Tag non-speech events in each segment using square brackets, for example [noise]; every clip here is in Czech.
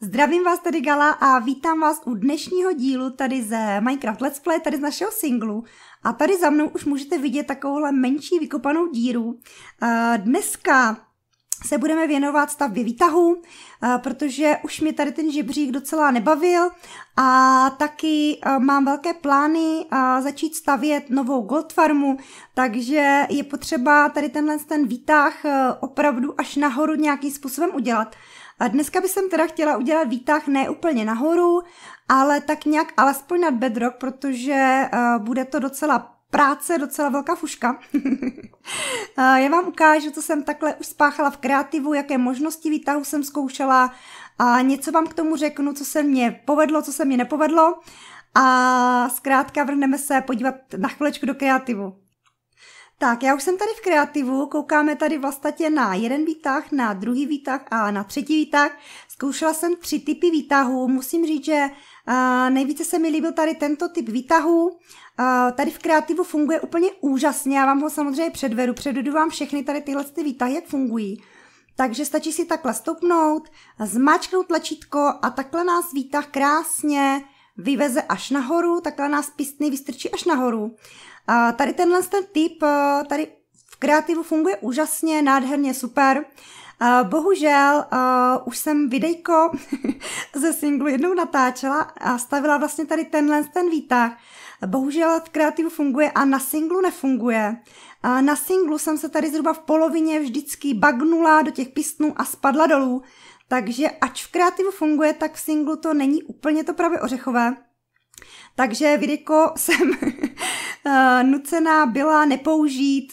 Zdravím vás tady Gala a vítám vás u dnešního dílu tady ze Minecraft Let's Play, tady z našeho singlu. A tady za mnou už můžete vidět takovouhle menší vykopanou díru. Dneska se budeme věnovat stavbě výtahu, protože už mě tady ten žebřík docela nebavil a taky mám velké plány začít stavět novou gold farmu, takže je potřeba tady tenhle ten výtah opravdu až nahoru nějakým způsobem udělat. A dneska bych jsem teda chtěla udělat výtah ne úplně nahoru, ale tak nějak alespoň nad bedrock, protože uh, bude to docela práce, docela velká fuška. [laughs] Já vám ukážu, co jsem takhle už spáchala v kreativu, jaké možnosti výtahu jsem zkoušela a něco vám k tomu řeknu, co se mě povedlo, co se mě nepovedlo a zkrátka vrhneme se podívat na chvilečku do kreativu. Tak, já už jsem tady v kreativu, koukáme tady vlastně na jeden výtah, na druhý výtah a na třetí výtah. Zkoušela jsem tři typy výtahů, musím říct, že uh, nejvíce se mi líbil tady tento typ výtahu. Uh, tady v kreativu funguje úplně úžasně, já vám ho samozřejmě předvedu, předvedu vám všechny tady tyhle ty výtahy, jak fungují. Takže stačí si takhle stoupnout, zmáčknout tlačítko a takhle nás výtah krásně vyveze až nahoru, takhle nás pistný vystrčí až nahoru. A tady tenhle ten typ tady v kreativu funguje úžasně, nádherně, super. Uh, bohužel uh, už jsem videjko [laughs] ze singlu jednou natáčela a stavila vlastně tady tenhle ten výtah. Bohužel v kreativu funguje a na singlu nefunguje. Uh, na singlu jsem se tady zhruba v polovině vždycky bagnula do těch pistnů a spadla dolů. Takže ač v kreativu funguje, tak v singlu to není úplně to právě ořechové. Takže videjko [laughs] jsem nucená byla nepoužít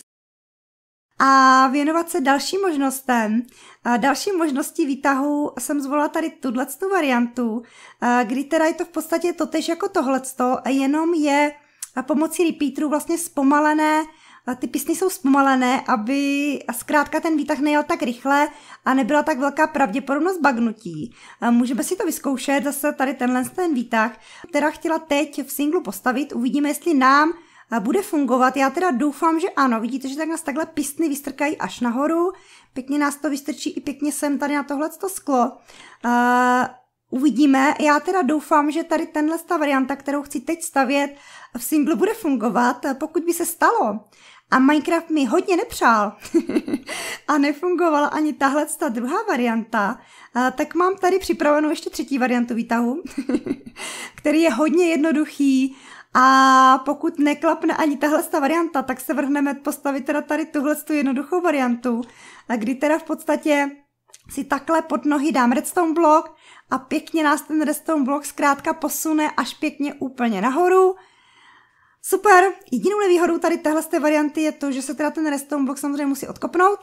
a věnovat se dalším možnostem. Další možnosti výtahu jsem zvolila tady tuhle variantu, uh, kdy teda je to v podstatě totež jako tohleto, jenom je pomocí repeaterů vlastně zpomalené ty písny jsou zpomalené, aby zkrátka ten výtah nejel tak rychle a nebyla tak velká pravděpodobnost bagnutí. Můžeme si to vyzkoušet, zase tady tenhle ten výtah, která chtěla teď v singlu postavit, uvidíme, jestli nám bude fungovat. Já teda doufám, že ano. Vidíte, že tak nás takhle pistny vystrkají až nahoru. Pěkně nás to vystrčí i pěkně sem tady na tohle sklo. Uh, uvidíme. Já teda doufám, že tady tenhle ta varianta, kterou chci teď stavět, v singlu bude fungovat. Pokud by se stalo, a Minecraft mi hodně nepřál [laughs] a nefungovala ani tahle ta druhá varianta, tak mám tady připravenou ještě třetí variantu výtahu, [laughs] který je hodně jednoduchý a pokud neklapne ani tahle ta varianta, tak se vrhneme postavit teda tady tuhle tu jednoduchou variantu, kdy teda v podstatě si takhle pod nohy dám redstone blok a pěkně nás ten redstone blok zkrátka posune až pěkně úplně nahoru Super, jedinou nevýhodou tady téhle varianty je to, že se teda ten redstone block samozřejmě musí odkopnout.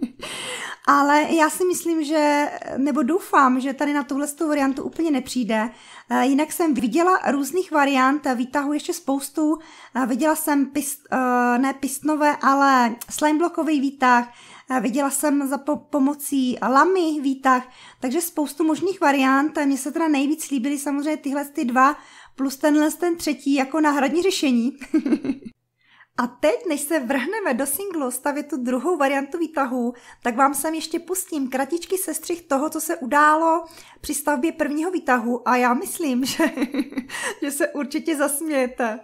[laughs] Ale já si myslím, že, nebo doufám, že tady na tuhle variantu úplně nepřijde. Eh, jinak jsem viděla různých variant, výtahu ještě spoustu. Eh, viděla jsem pist, eh, ne pistnové, ale slimeblockový výtah, Viděla jsem za po- pomocí lamy výtah, takže spoustu možných variant. Mně se teda nejvíc líbily samozřejmě tyhle ty dva, plus tenhle ten třetí jako náhradní řešení. [laughs] A teď, než se vrhneme do singlu stavit tu druhou variantu výtahu, tak vám sem ještě pustím kratičky sestřih toho, co se událo při stavbě prvního výtahu a já myslím, že, [laughs] že se určitě zasmějete.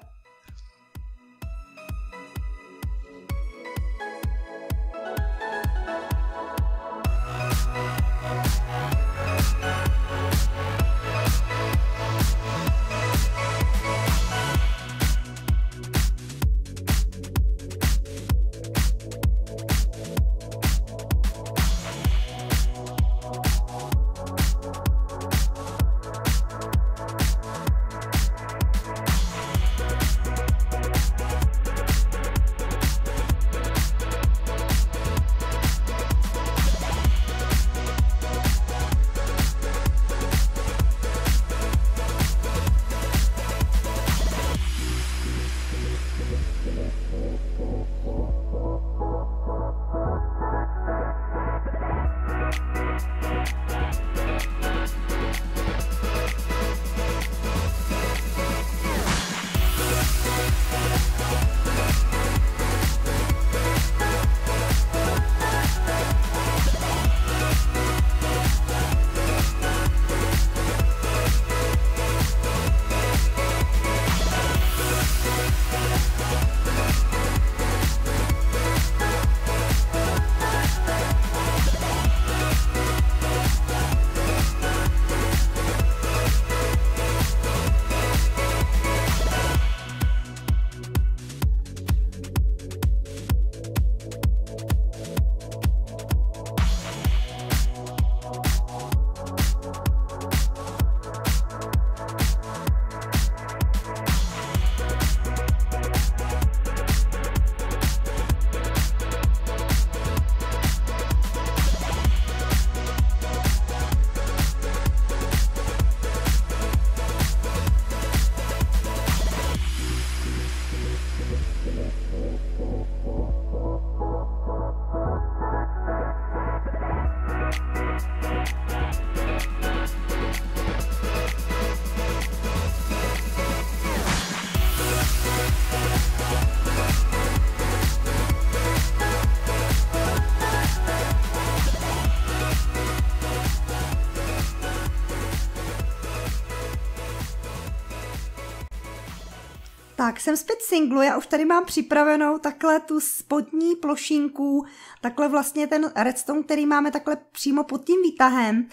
Tak, jsem zpět singlu, já už tady mám připravenou takhle tu spodní plošinku, takhle vlastně ten redstone, který máme takhle přímo pod tím výtahem.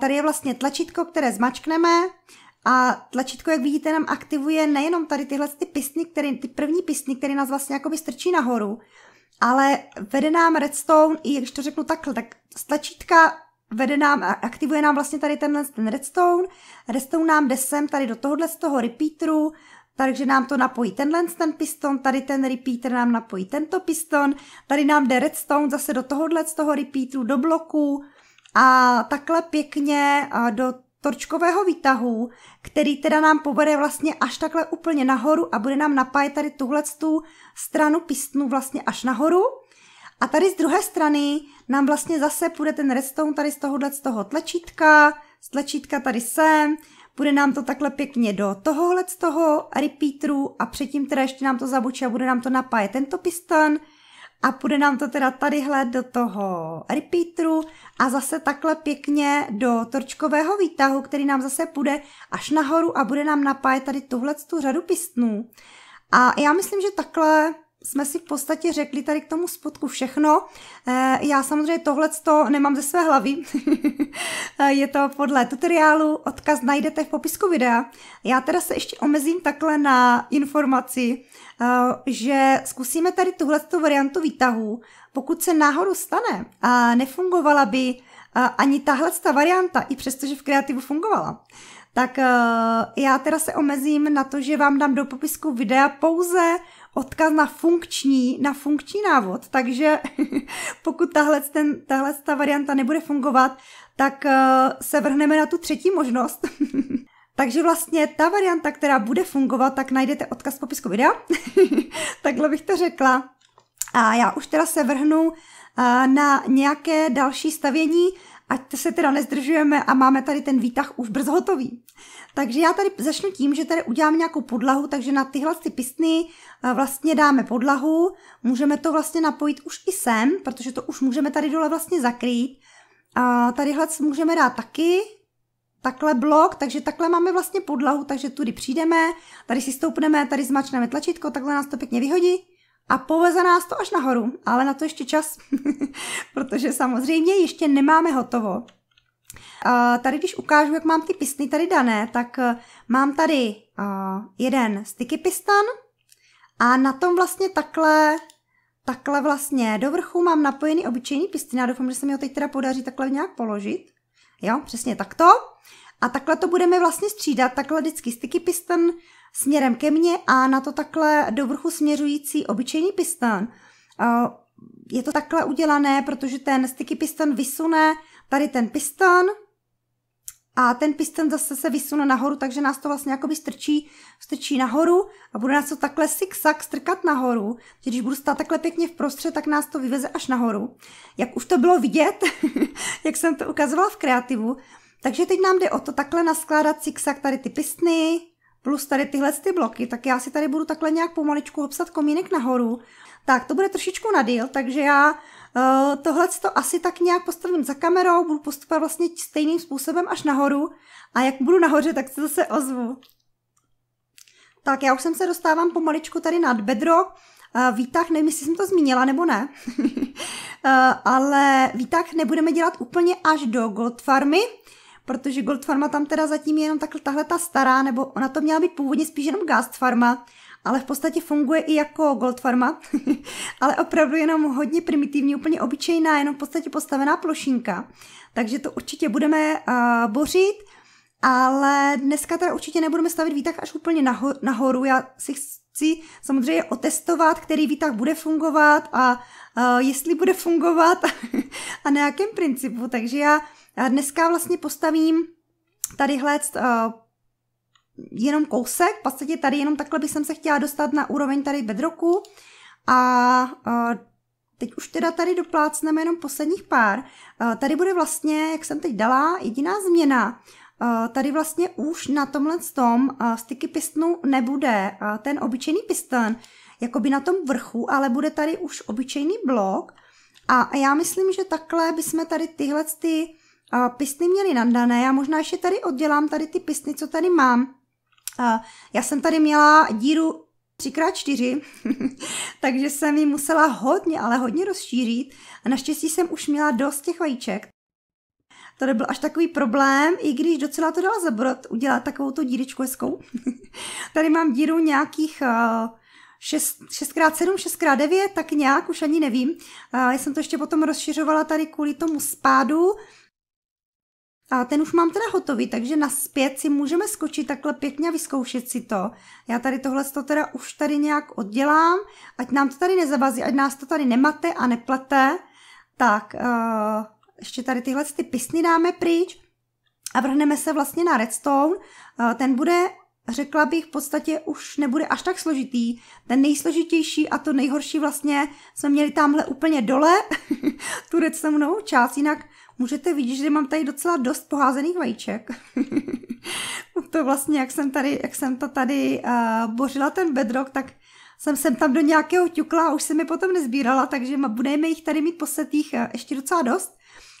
Tady je vlastně tlačítko, které zmačkneme a tlačítko, jak vidíte, nám aktivuje nejenom tady tyhle ty pistny, který, ty první pistny, které nás vlastně jakoby strčí nahoru, ale vede nám redstone, i když to řeknu takhle, tak z tlačítka vede nám, aktivuje nám vlastně tady tenhle ten redstone, redstone nám jde sem tady do tohohle z toho repeateru, takže nám to napojí tenhle ten piston, tady ten repeater nám napojí tento piston, tady nám jde redstone zase do tohohle z toho repeateru, do bloku a takhle pěkně do torčkového výtahu, který teda nám povede vlastně až takhle úplně nahoru a bude nám napájet tady tuhle stranu pistnu vlastně až nahoru. A tady z druhé strany nám vlastně zase půjde ten redstone tady z tohohle z toho tlačítka, z tlačítka tady sem, bude nám to takhle pěkně do tohohle z toho repeateru a předtím teda ještě nám to zabučí a bude nám to napájet tento piston a půjde nám to teda tadyhle do toho repeateru a zase takhle pěkně do torčkového výtahu, který nám zase půjde až nahoru a bude nám napájet tady tuhle tu řadu pistnů. A já myslím, že takhle jsme si v podstatě řekli tady k tomu spodku všechno. Eh, já samozřejmě tohle nemám ze své hlavy. [laughs] je to podle tutoriálu, odkaz najdete v popisku videa. Já teda se ještě omezím takhle na informaci, eh, že zkusíme tady tuhle variantu výtahu. Pokud se náhodou stane a nefungovala by eh, ani tahle varianta, i přestože v kreativu fungovala, tak já teda se omezím na to, že vám dám do popisku videa pouze odkaz na funkční, na funkční návod, takže [laughs] pokud tahle, ten, tahle ta varianta nebude fungovat, tak uh, se vrhneme na tu třetí možnost. [laughs] takže vlastně ta varianta, která bude fungovat, tak najdete odkaz v popisku videa. [laughs] Takhle bych to řekla. A já už teda se vrhnu uh, na nějaké další stavění, ať se teda nezdržujeme a máme tady ten výtah už brzo hotový. Takže já tady začnu tím, že tady udělám nějakou podlahu, takže na tyhle ty pistny eh, vlastně dáme podlahu, můžeme to vlastně napojit už i sem, protože to už můžeme tady dole vlastně zakrýt. A tadyhle můžeme dát taky, takhle blok, takže takhle máme vlastně podlahu, takže tudy přijdeme, tady si stoupneme, tady zmačneme tlačítko, takhle nás to pěkně vyhodí a poveze nás to až nahoru, ale na to ještě čas, [laughs] protože samozřejmě ještě nemáme hotovo. Tady, když ukážu, jak mám ty pistny tady dané, tak eh, mám tady jeden sticky piston a na tom vlastně takhle, takhle vlastně do vrchu mám napojený obyčejný piston. Já doufám, že se mi ho teď teda podaří takhle nějak položit. Jo, přesně takto. A takhle to budeme vlastně střídat, takhle vždycky sticky piston směrem ke mně a na to takhle do vrchu směřující obyčejný piston. Je to takhle udělané, protože ten sticky piston vysune tady ten piston a ten piston zase se vysune nahoru, takže nás to vlastně jakoby strčí, strčí nahoru a bude nás to takhle zigzag strkat nahoru. Když budu stát takhle pěkně v prostřed, tak nás to vyveze až nahoru. Jak už to bylo vidět, [laughs] jak jsem to ukazovala v kreativu. Takže teď nám jde o to takhle naskládat zigzag tady ty pistny, plus tady tyhle ty bloky, tak já si tady budu takhle nějak pomaličku obsat komínek nahoru. Tak, to bude trošičku na díl, takže já Uh, Tohle to asi tak nějak postavím za kamerou, budu postupovat vlastně stejným způsobem až nahoru a jak budu nahoře, tak se zase ozvu. Tak já už jsem se dostávám pomaličku tady nad bedro. Uh, výtah, nevím, jestli jsem to zmínila nebo ne, uh, [laughs] ale výtah nebudeme dělat úplně až do Gold Farmy, protože Gold Farma tam teda zatím je jenom takhle tahle ta stará, nebo ona to měla být původně spíš jenom Gast Farma, ale v podstatě funguje i jako Gold Farma, [laughs] ale opravdu jenom hodně primitivní, úplně obyčejná, jenom v podstatě postavená plošinka. Takže to určitě budeme uh, bořit, ale dneska teda určitě nebudeme stavit výtah až úplně naho- nahoru. Já si chci samozřejmě otestovat, který výtah bude fungovat a uh, jestli bude fungovat [laughs] a na jakém principu. Takže já dneska vlastně postavím tadyhle uh, jenom kousek, v podstatě tady jenom takhle bych se chtěla dostat na úroveň tady bedroku a, a teď už teda tady doplácneme jenom posledních pár. A tady bude vlastně, jak jsem teď dala, jediná změna. A tady vlastně už na tomhle tom styky pistnu nebude ten obyčejný piston, jakoby na tom vrchu, ale bude tady už obyčejný blok. A já myslím, že takhle bychom tady tyhle ty pistny měli nandané. Já možná ještě tady oddělám tady ty pistny, co tady mám, já jsem tady měla díru 3x4, [laughs] takže jsem ji musela hodně, ale hodně rozšířit a naštěstí jsem už měla dost těch vajíček. To nebyl až takový problém, i když docela to dala zabrat, udělat takovou tu díričku hezkou. [laughs] Tady mám díru nějakých uh, 6, 6x7, 6x9, tak nějak, už ani nevím. Uh, já jsem to ještě potom rozšiřovala tady kvůli tomu spádu, a ten už mám teda hotový, takže na zpět si můžeme skočit takhle pěkně a vyzkoušet si to. Já tady tohle to teda už tady nějak oddělám, ať nám to tady nezabazí, ať nás to tady nemate a neplete. Tak, uh, ještě tady tyhle ty pisny dáme pryč a vrhneme se vlastně na redstone. Uh, ten bude řekla bych, v podstatě už nebude až tak složitý. Ten nejsložitější a to nejhorší vlastně jsme měli tamhle úplně dole, [laughs] tu redstoneovou část, jinak můžete vidět, že mám tady docela dost poházených vajíček. [laughs] to vlastně, jak jsem, tady, jak jsem to tady uh, bořila ten bedrock, tak jsem sem tam do nějakého ťukla a už se mi potom nezbírala, takže budeme jich tady mít posetých uh, ještě docela dost.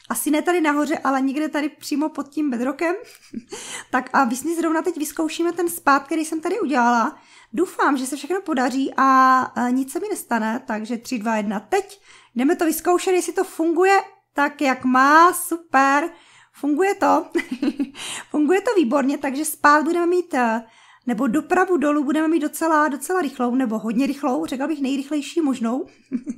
Asi ne tady nahoře, ale někde tady přímo pod tím bedrokem. [laughs] tak a my zrovna teď vyzkoušíme ten spát, který jsem tady udělala. Doufám, že se všechno podaří a, a nic se mi nestane, takže 3, 2, 1, teď jdeme to vyzkoušet, jestli to funguje tak, jak má, super, funguje to, [laughs] funguje to výborně, takže spát budeme mít, eh, nebo dopravu dolů budeme mít docela, docela rychlou, nebo hodně rychlou, řekla bych nejrychlejší možnou.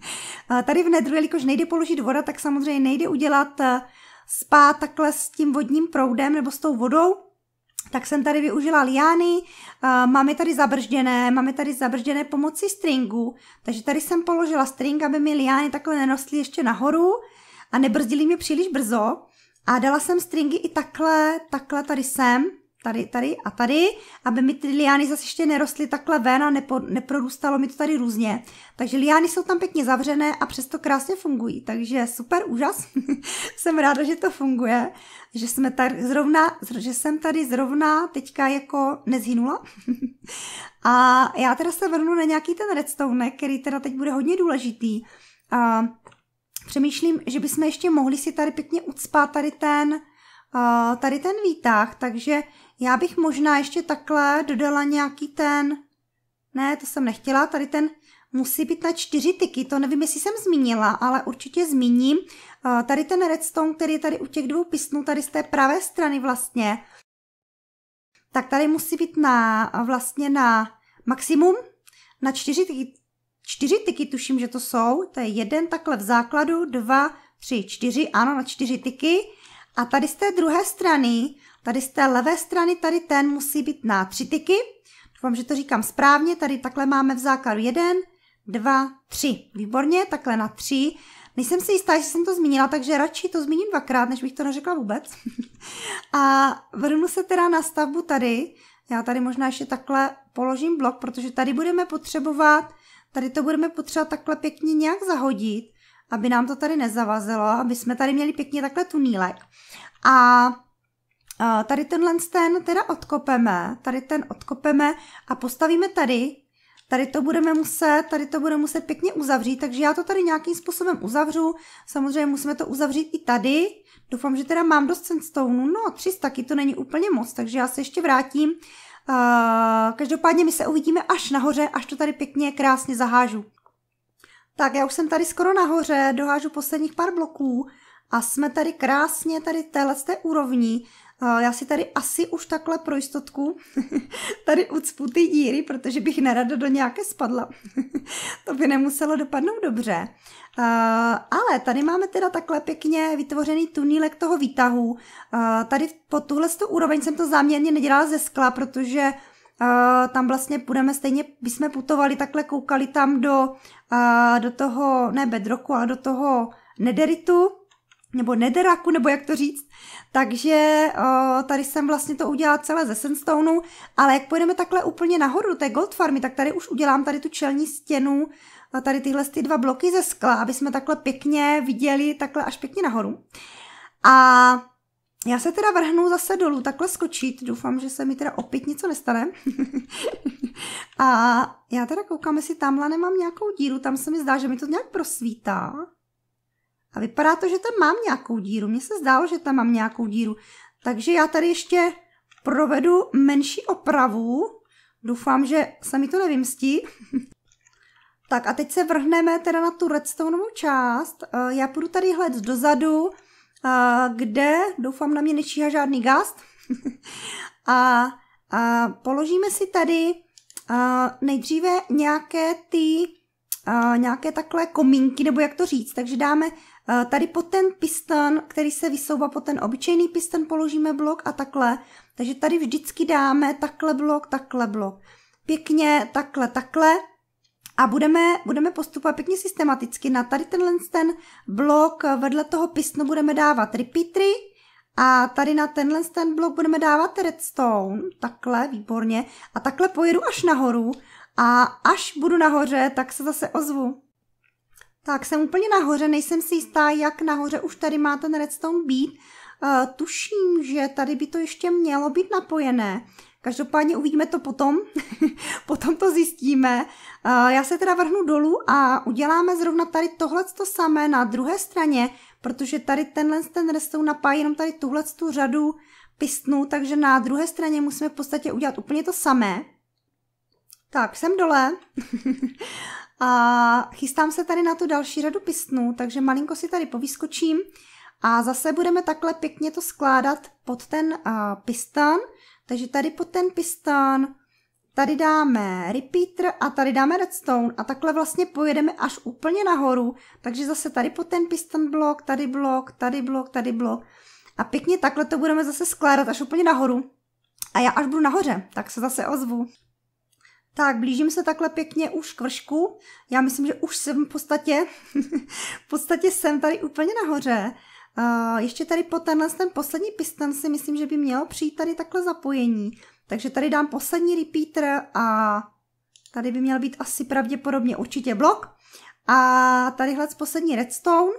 [laughs] Tady v nedru, jelikož nejde položit voda, tak samozřejmě nejde udělat eh, spát takhle s tím vodním proudem nebo s tou vodou, tak jsem tady využila liány, máme tady zabržděné, máme tady zabržděné pomocí stringu, takže tady jsem položila string, aby mi liány takhle nerostly ještě nahoru, a nebrzdili mě příliš brzo. A dala jsem stringy i takhle, takhle tady sem, tady, tady a tady, aby mi ty liány zase ještě nerostly takhle ven a nepo, neprorůstalo mi to tady různě. Takže liány jsou tam pěkně zavřené a přesto krásně fungují, takže super, úžas. [laughs] jsem ráda, že to funguje, že, jsme tady zrovna, že jsem tady zrovna teďka jako nezhynula. [laughs] a já teda se vrnu na nějaký ten redstone, který teda teď bude hodně důležitý. Uh, přemýšlím, že bychom ještě mohli si tady pěkně ucpat tady ten, tady ten výtah, takže já bych možná ještě takhle dodala nějaký ten, ne, to jsem nechtěla, tady ten musí být na čtyři tyky, to nevím, jestli jsem zmínila, ale určitě zmíním. Uh, tady ten redstone, který je tady u těch dvou pistnů, tady z té pravé strany vlastně, tak tady musí být na, vlastně na maximum, na čtyři tyky, čtyři tyky, tuším, že to jsou. To je jeden takhle v základu, dva, tři, čtyři, ano, na čtyři tyky. A tady z té druhé strany, tady z té levé strany, tady ten musí být na tři tyky. Doufám, že to říkám správně. Tady takhle máme v základu jeden, dva, tři. Výborně, takhle na tři. Nejsem si jistá, že jsem to zmínila, takže radši to zmíním dvakrát, než bych to neřekla vůbec. [laughs] a vrnu se teda na stavbu tady. Já tady možná ještě takhle položím blok, protože tady budeme potřebovat Tady to budeme potřebovat takhle pěkně nějak zahodit, aby nám to tady nezavazilo, aby jsme tady měli pěkně takhle tunílek. A tady tenhle ten teda odkopeme, tady ten odkopeme a postavíme tady, tady to budeme muset, tady to budeme muset pěkně uzavřít, takže já to tady nějakým způsobem uzavřu, samozřejmě musíme to uzavřít i tady, doufám, že teda mám dost sandstone, no 300 taky to není úplně moc, takže já se ještě vrátím. Uh, každopádně my se uvidíme až nahoře, až to tady pěkně krásně zahážu. Tak já už jsem tady skoro nahoře, dohážu posledních pár bloků a jsme tady krásně tady téhle té úrovni. Já si tady asi už takhle pro jistotku [laughs] tady ucpu ty díry, protože bych nerada do nějaké spadla. [laughs] to by nemuselo dopadnout dobře. Ale tady máme teda takhle pěkně vytvořený tunílek toho výtahu. Tady po tuhle úroveň jsem to záměrně nedělala ze skla, protože uh, tam vlastně budeme stejně, bychom putovali, takhle koukali tam do, uh, do toho, ne bedroku, ale do toho nederitu, nebo nederaku, nebo jak to říct. Takže uh, tady jsem vlastně to udělala celé ze sandstone, ale jak půjdeme takhle úplně nahoru do té gold farmy, tak tady už udělám tady tu čelní stěnu, tady tyhle ty dva bloky ze skla, aby jsme takhle pěkně viděli takhle až pěkně nahoru. A já se teda vrhnu zase dolů, takhle skočit, doufám, že se mi teda opět něco nestane. [laughs] a já teda koukám, jestli tamhle nemám nějakou díru, tam se mi zdá, že mi to nějak prosvítá. A vypadá to, že tam mám nějakou díru. Mně se zdálo, že tam mám nějakou díru. Takže já tady ještě provedu menší opravu Doufám, že se mi to nevymstí. [laughs] tak a teď se vrhneme teda na tu redstoneovou část. Eh, já půjdu tady hled dozadu, eh, kde doufám na mě nečíhá žádný gast. [laughs] a, a položíme si tady nejdříve nějaké ty nějaké takhle komínky, nebo jak to říct. Takže dáme tady pod ten piston, který se vysouvá pod ten obyčejný piston, položíme blok a takhle. Takže tady vždycky dáme takhle blok, takhle blok. Pěkně, takhle, takhle. A budeme, budeme postupovat pěkně systematicky. Na tady tenhle ten blok vedle toho pistonu budeme dávat repeatery, a tady na tenhle ten blok budeme dávat redstone, takhle, výborně. A takhle pojedu až nahoru a až budu nahoře, tak se zase ozvu. Tak jsem úplně nahoře, nejsem si jistá, jak nahoře už tady má ten redstone být. Uh, tuším, že tady by to ještě mělo být napojené. Každopádně uvidíme to potom, [laughs] potom to zjistíme. Uh, já se teda vrhnu dolů a uděláme zrovna tady tohle samé na druhé straně, protože tady tenhle ten redstone napájí jenom tady tuhle tu řadu pistnů, takže na druhé straně musíme v podstatě udělat úplně to samé. Tak, jsem dole [laughs] a chystám se tady na tu další řadu pistnů, takže malinko si tady povyskočím. A zase budeme takhle pěkně to skládat pod ten uh, piston, takže tady pod ten piston tady dáme repeater a tady dáme redstone. A takhle vlastně pojedeme až úplně nahoru, takže zase tady pod ten piston blok, tady blok, tady blok, tady blok. A pěkně takhle to budeme zase skládat až úplně nahoru. A já až budu nahoře, tak se zase ozvu. Tak, blížím se takhle pěkně už k vršku. Já myslím, že už jsem v podstatě, [laughs] v podstatě jsem tady úplně nahoře. Uh, ještě tady po tenhle ten poslední piston si myslím, že by mělo přijít tady takhle zapojení. Takže tady dám poslední repeater a tady by měl být asi pravděpodobně určitě blok. A tadyhle poslední redstone.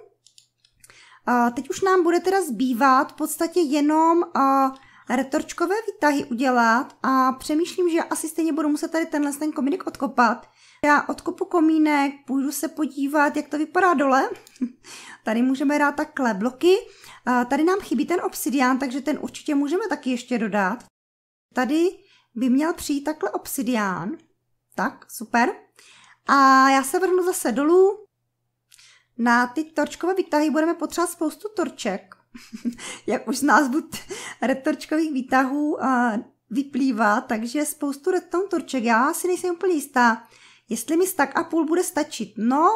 Uh, teď už nám bude teda zbývat v podstatě jenom uh, retorčkové výtahy udělat a přemýšlím, že asi stejně budu muset tady tenhle ten komínek odkopat. Já odkopu komínek, půjdu se podívat, jak to vypadá dole. [laughs] tady můžeme dát takhle bloky. Tady nám chybí ten obsidián, takže ten určitě můžeme taky ještě dodat. Tady by měl přijít takhle obsidián. Tak, super. A já se vrhnu zase dolů. Na ty torčkové výtahy budeme potřebovat spoustu torček. [laughs] jak už z názvu retorčkových výtahů vyplývá, takže spoustu redstone torček. Já si nejsem úplně jistá, jestli mi tak a půl bude stačit. No,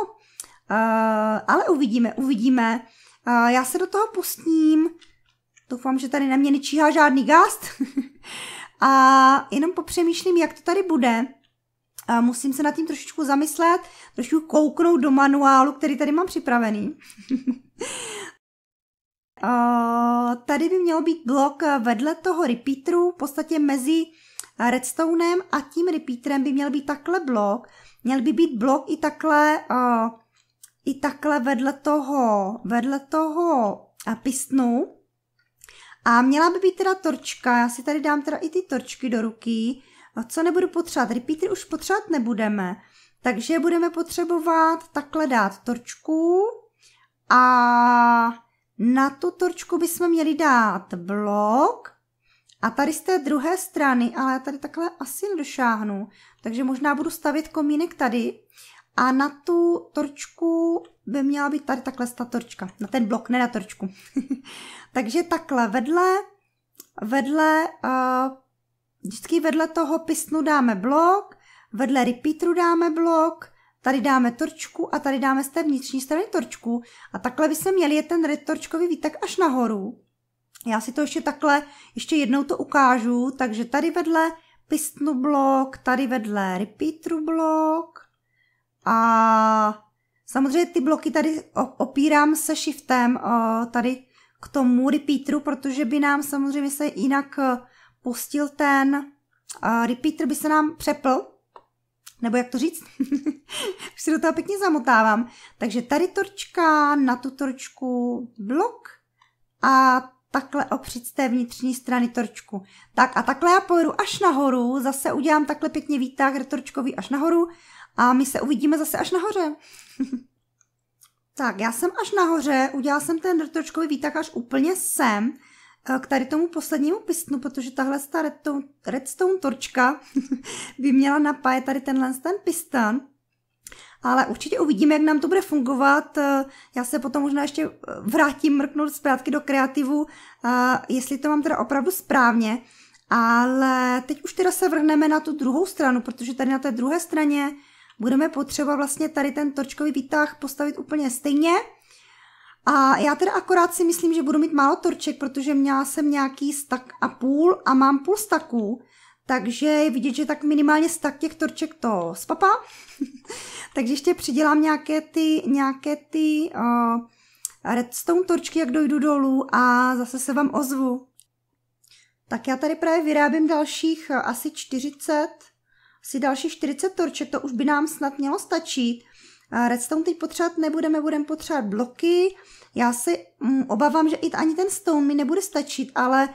ale uvidíme, uvidíme. Já se do toho pustím. Doufám, že tady na mě nečíhá žádný gast. [laughs] a jenom popřemýšlím, jak to tady bude. Uh, musím se nad tím trošičku zamyslet, trošku kouknout do manuálu, který tady mám připravený. [laughs] Tady by měl být blok vedle toho repeateru, v podstatě mezi redstonem a tím repeaterem by měl být takhle blok. Měl by být blok i takhle, i takhle vedle toho, vedle toho pistnu. A měla by být teda torčka, já si tady dám teda i ty torčky do ruky. Co nebudu potřebovat? Repeater už potřebovat nebudeme. Takže budeme potřebovat takhle dát torčku a na tu torčku bychom měli dát blok a tady z té druhé strany, ale já tady takhle asi nedošáhnu, takže možná budu stavět komínek tady a na tu torčku by měla být tady takhle ta torčka, na ten blok, ne na torčku. [laughs] takže takhle vedle, vedle, uh, vždycky vedle toho pistnu dáme blok, vedle repeateru dáme blok, tady dáme torčku a tady dáme z té vnitřní strany torčku. A takhle bychom měli je ten torčkový výtek až nahoru. Já si to ještě takhle, ještě jednou to ukážu, takže tady vedle pistnu blok, tady vedle repeateru blok. A samozřejmě ty bloky tady opírám se shiftem tady k tomu repeateru, protože by nám samozřejmě se jinak e, pustil ten repeater by se nám přepl, nebo jak to říct? [laughs] Už si do toho pěkně zamotávám. Takže tady torčka, na tu torčku blok a takhle opřít z té vnitřní strany torčku. Tak a takhle já pojedu až nahoru, zase udělám takhle pěkně výtah retorčkový až nahoru a my se uvidíme zase až nahoře. [laughs] tak, já jsem až nahoře, udělal jsem ten retorčkový výtah až úplně sem. K tady tomu poslednímu pistnu, protože tahle ta redstone, redstone torčka [laughs] by měla napájet tady tenhle ten pistan. Ale určitě uvidíme, jak nám to bude fungovat. Já se potom možná ještě vrátím mrknout zpátky do kreativu, jestli to mám teda opravdu správně. Ale teď už teda se vrhneme na tu druhou stranu, protože tady na té druhé straně budeme potřeba vlastně tady ten torčkový výtah postavit úplně stejně. A já teda akorát si myslím, že budu mít málo torček, protože měla jsem nějaký stak a půl a mám půl staků. Takže je vidět, že tak minimálně stak těch torček to spapá. [laughs] Takže ještě přidělám nějaké ty, nějaké ty uh, redstone torčky, jak dojdu dolů a zase se vám ozvu. Tak já tady právě vyrábím dalších uh, asi 40, asi dalších 40 torček, to už by nám snad mělo stačit. Redstone teď potřebovat nebudeme, budeme potřebovat bloky. Já si mm, obávám, že i ani ten stone mi nebude stačit, ale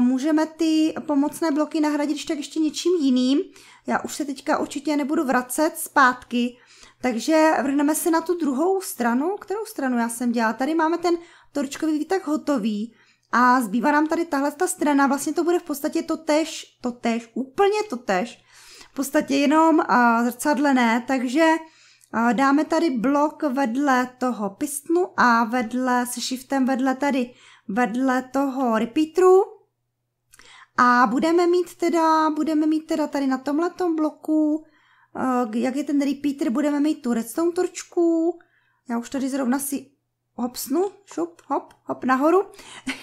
můžeme ty pomocné bloky nahradit tak ještě něčím jiným. Já už se teďka určitě nebudu vracet zpátky, takže vrhneme se na tu druhou stranu. Kterou stranu já jsem dělala? Tady máme ten torčkový výtah hotový. A zbývá nám tady tahle ta strana, vlastně to bude v podstatě to tež, to tež, úplně to tež, v podstatě jenom uh, zrcadlené, takže dáme tady blok vedle toho pistnu a vedle, se shiftem vedle tady, vedle toho repeateru. A budeme mít teda, budeme mít teda tady na tomhletom bloku, uh, jak je ten repeater, budeme mít tu redstone torčku, já už tady zrovna si hopsnu, šup, hop, hop nahoru.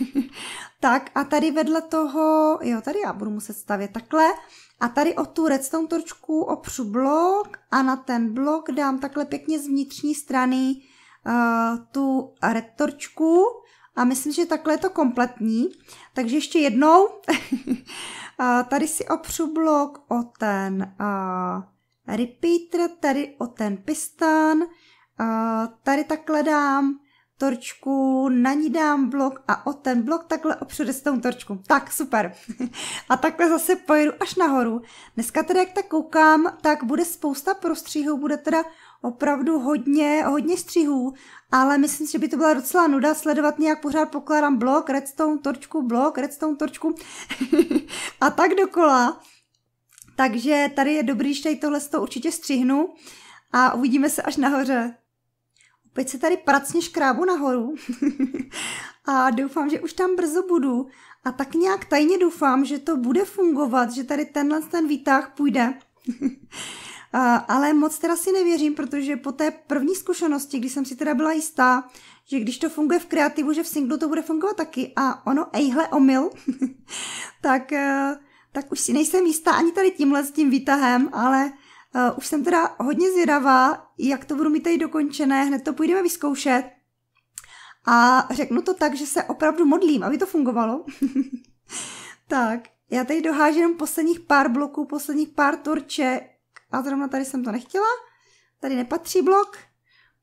[laughs] tak a tady vedle toho, jo, tady já budu muset stavět takhle. A tady o tu redstone torčku opřu blok a na ten blok dám takhle pěkně z vnitřní strany uh, tu red torčku a myslím, že takhle je to kompletní. Takže ještě jednou. uh, [laughs] tady si opřu blok o ten uh, repeater, tady o ten piston, uh, tady takhle dám torčku, na ní dám blok a o ten blok takhle opřu destou torčku. Tak, super. [laughs] a takhle zase pojedu až nahoru. Dneska teda, jak tak koukám, tak bude spousta prostříhů, bude teda opravdu hodně, hodně střihů, ale myslím si, že by to byla docela nuda sledovat nějak pořád pokládám blok, redstone, torčku, blok, redstone, torčku [laughs] a tak dokola. Takže tady je dobrý, že tohle to určitě střihnu a uvidíme se až nahoře. Opět se tady pracně škrábu nahoru [laughs] a doufám, že už tam brzo budu. A tak nějak tajně doufám, že to bude fungovat, že tady tenhle ten výtah půjde. [laughs] ale moc teda si nevěřím, protože po té první zkušenosti, kdy jsem si teda byla jistá, že když to funguje v kreativu, že v singlu to bude fungovat taky a ono ejhle omyl, [laughs] tak, eh, tak už si nejsem jistá ani tady tímhle s tím výtahem, ale Uh, už jsem teda hodně zvědavá, jak to budu mít tady dokončené, hned to půjdeme vyzkoušet. A řeknu to tak, že se opravdu modlím, aby to fungovalo. [laughs] tak, já tady dohážím posledních pár bloků, posledních pár torček a zrovna tady jsem to nechtěla. Tady nepatří blok,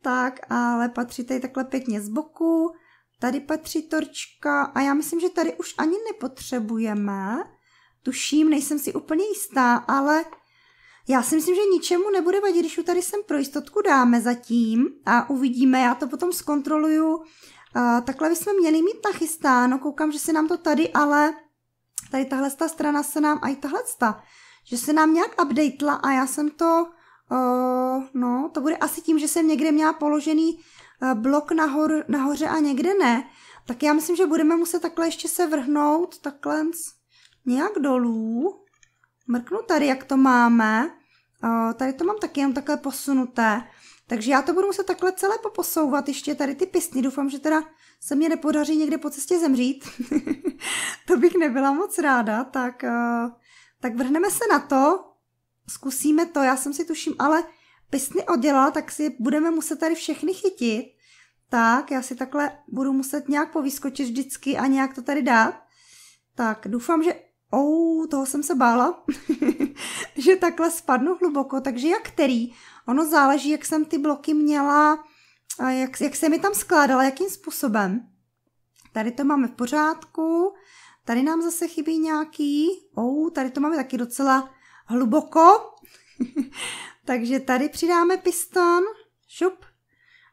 tak, ale patří tady takhle pěkně z boku. Tady patří torčka a já myslím, že tady už ani nepotřebujeme. Tuším, nejsem si úplně jistá, ale já si myslím, že ničemu nebude vadit, když ju tady sem pro jistotku dáme zatím a uvidíme, já to potom zkontroluju. Uh, takhle bychom měli mít nachystáno, koukám, že se nám to tady, ale tady tahle ta strana se nám, a i tahle ta, že se nám nějak updatela a já jsem to, uh, no, to bude asi tím, že jsem někde měla položený uh, blok nahor, nahoře a někde ne. Tak já myslím, že budeme muset takhle ještě se vrhnout, takhle nějak dolů. Mrknu tady, jak to máme. Tady to mám taky jenom takhle posunuté. Takže já to budu muset takhle celé poposouvat, ještě tady ty pistny. Doufám, že teda se mě nepodaří někde po cestě zemřít. [laughs] to bych nebyla moc ráda. Tak, tak vrhneme se na to. Zkusíme to. Já jsem si tuším, ale pistny oddělala, tak si budeme muset tady všechny chytit. Tak, já si takhle budu muset nějak povyskočit vždycky a nějak to tady dát. Tak, doufám, že oh, toho jsem se bála, [laughs] že takhle spadnu hluboko, takže jak který, ono záleží, jak jsem ty bloky měla, jak, jak se mi tam skládala, jakým způsobem. Tady to máme v pořádku, tady nám zase chybí nějaký, oh, tady to máme taky docela hluboko, [laughs] takže tady přidáme piston, šup,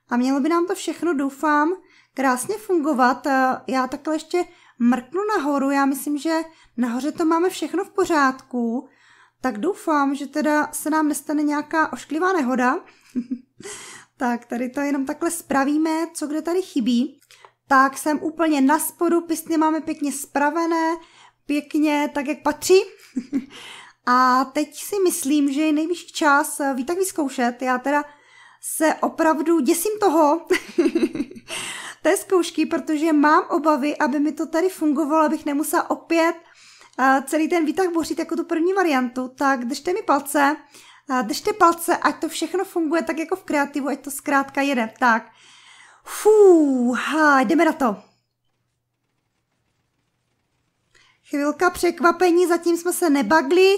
a mělo by nám to všechno, doufám, krásně fungovat. Já takhle ještě mrknu nahoru, já myslím, že nahoře to máme všechno v pořádku, tak doufám, že teda se nám nestane nějaká ošklivá nehoda. [laughs] tak tady to jenom takhle spravíme, co kde tady chybí. Tak jsem úplně na spodu, pistny máme pěkně spravené, pěkně tak, jak patří. [laughs] A teď si myslím, že je nejvyšší čas výtah vyzkoušet. Já teda se opravdu děsím toho, [laughs] té zkoušky, protože mám obavy, aby mi to tady fungovalo, abych nemusela opět uh, celý ten výtah bořit jako tu první variantu. Tak držte mi palce, uh, držte palce, ať to všechno funguje tak jako v kreativu, ať to zkrátka jede. Tak, fú, ha, jdeme na to. Chvilka překvapení, zatím jsme se nebagli,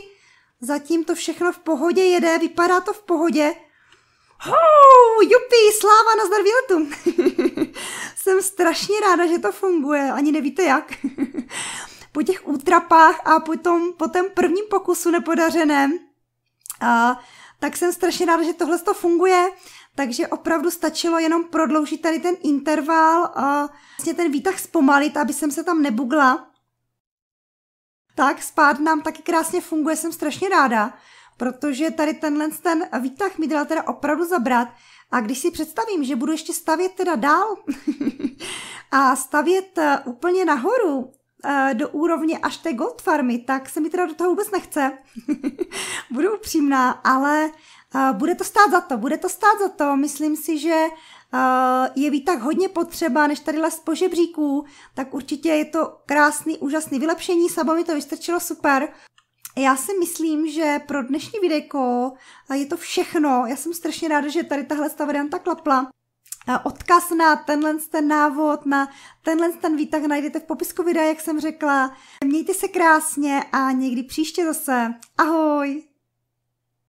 zatím to všechno v pohodě jede, vypadá to v pohodě. Hou, jupi, sláva, na zdar výletu. [laughs] Jsem strašně ráda, že to funguje, ani nevíte jak. [laughs] po těch útrapách a po tom, po tom prvním pokusu nepodařeném, a, tak jsem strašně ráda, že tohle to funguje, takže opravdu stačilo jenom prodloužit tady ten interval a vlastně ten výtah zpomalit, aby jsem se tam nebugla. Tak spát nám taky krásně funguje, jsem strašně ráda protože tady tenhle ten výtah mi dal teda opravdu zabrat a když si představím, že budu ještě stavět teda dál [laughs] a stavět eh, úplně nahoru, eh, do úrovně až té gold farmy, tak se mi teda do toho vůbec nechce. [laughs] budu upřímná, ale eh, bude to stát za to, bude to stát za to. Myslím si, že je výtah hodně potřeba, než tady les po žebříků, tak určitě je to krásný, úžasný vylepšení, Sabo mi to vystrčilo super. Já si myslím, že pro dnešní videjko je to všechno. Já jsem strašně ráda, že tady tahle ta varianta klapla. Odkaz na tenhle ten návod, na tenhle ten výtah najdete v popisku videa, jak jsem řekla. Mějte se krásně a někdy příště zase. Ahoj!